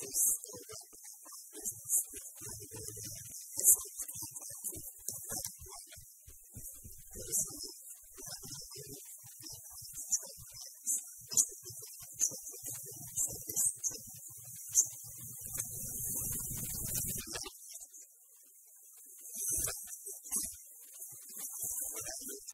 Jesus.